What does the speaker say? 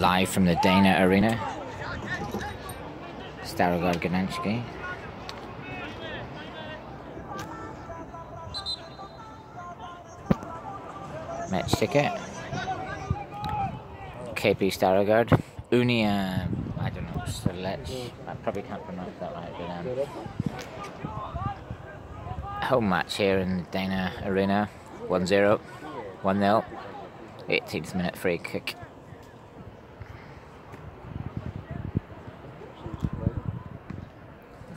live from the Deyna Arena. Starogard Gdanski. Match ticket. KP Starogard. Unia, I don't know, Selech. I probably can't pronounce that right, but um, home match here in the Deyna Arena. 1 0, 1 0. 18th minute free kick.